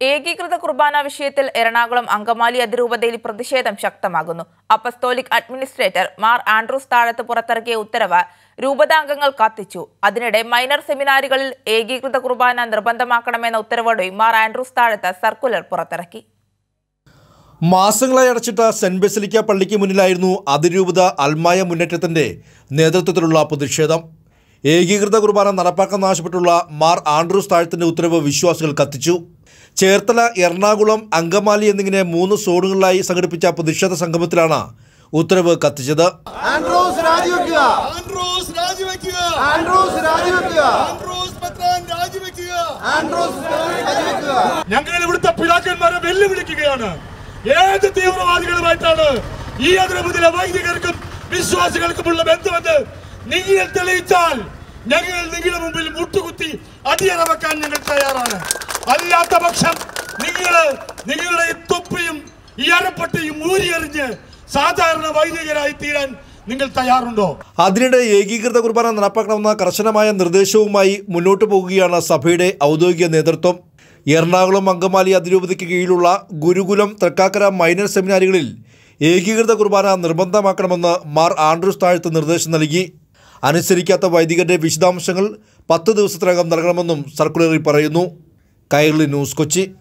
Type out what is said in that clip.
ഏകീകൃത കുർബാന വിഷയത്തിൽ എറണാകുളം അങ്കമാലി അതിരൂപതയിൽ പ്രതിഷേധം ശക്തമാകുന്നു. അപ്പസ്തോലിക് അഡ്മിനിസ്ട്രേറ്റർ മാർ ആൻഡ്രൂസ് താഴത്ത് പുറത്തിറക്കിയ ഉത്തരവ് രൂപതാംഗങ്ങൾ കത്തിച്ചു. അതിനിടെ മൈനർ സെമിനാറുകളിൽ ഏകീകൃത കുർബാന നിർബന്ധമാക്കണമെന്ന ഉത്തരവോടെ മാർ ആൻഡ്രൂസ് താഴത്ത് സർക്കുലർ പുറത്തിറക്കി. മാസങ്ങളായി അടച്ചിട്ട സെന്റ് ബെസിലിക്ക പള്ളിക്ക് മുന്നിലായിരുന്നു അതിരൂപത അൽമായ മുന്നേറ്റത്തിന്റെ നേതൃത്വത്തിലുള്ള പ്രതിഷേധം. ഏകീകൃത കുർബാന നടപ്പാക്കാൻ ആവശ്യപ്പെട്ടുള്ള മാർ ആൻഡ്രൂസ് താഴത്തിന്റെ ഉത്തരവ് വിശ്വാസികൾ കത്തിച്ചു. ചേർത്തല എറണാകുളം അങ്കമാലി എന്നിങ്ങനെ മൂന്ന് സോണുകളിലായി സംഘടിപ്പിച്ച പ്രതിഷേധ സംഗമത്തിലാണ് ഉത്തരവ് കത്തിച്ചത്. ആൻഡ്രോസ് രാജിവെക്കുക. ആൻഡ്രോസ് രാജിവെക്കുക. ആൻഡ്രോസ് രാജിവെക്കുക. ആൻഡ്രോസ് പത്രാൻ രാജിവെക്കുക. ആൻഡ്രോസ് രാജിവെക്കുക. ഞങ്ങൾ ഇവിടുത്തെ പിതാക്കന്മാരെ വെല്ലുവിളിക്കുകയാണ്. ഏത് തീവ്രവാദികളുമായിട്ടാണ് ഈ അതിരമുതിലെ വൈദികർക്കും വിശ്വാസികൾക്കുമുള്ള ബന്ധമെന്ന് നിങ്ങൾ തെളിയിച്ചാൽ ഞങ്ങൾ നിങ്ങളുടെ മുമ്പിൽ മുട്ടുകുത്തി അടിയറവക്കാൻ ഞങ്ങൾ തയ്യാറാണ്. അല്ലാത്ത പക്ഷം നിങ്ങൾ നിങ്ങളുടെ ഈ തൊപ്പിയും ഈ അരപ്പട്ടിയും ഊരിയെറിഞ്ഞ് സാധാരണ വൈദികരായി തീരാൻ നിങ്ങൾ തയ്യാറുണ്ടോ? അതിനിടെ ഏകീകൃത കുർബാന നടപ്പാക്കണമെന്ന കർശനമായ നിർദ്ദേശവുമായി മുന്നോട്ടു പോകുകയാണ് സഭയുടെ ഔദ്യോഗിക നേതൃത്വം. എറണാകുളം അങ്കമാലി അതിരൂപതയ്ക്ക് കീഴിലുള്ള ഗുരുകുലം തൃക്കാക്കര മൈനർ സെമിനാരികളിൽ ഏകീകൃത കുർബാന നിർബന്ധമാക്കണമെന്ന് മാർ ആൻഡ്രൂസ് താഴ്ത്ത് നിർദ്ദേശം നൽകി. അനുസരിക്കാത്ത വൈദികരുടെ വിശദാംശങ്ങൾ പത്ത് ദിവസത്തിനകം നൽകണമെന്നും സർക്കുലറിൽ പറയുന്നു. Kairli News Kochi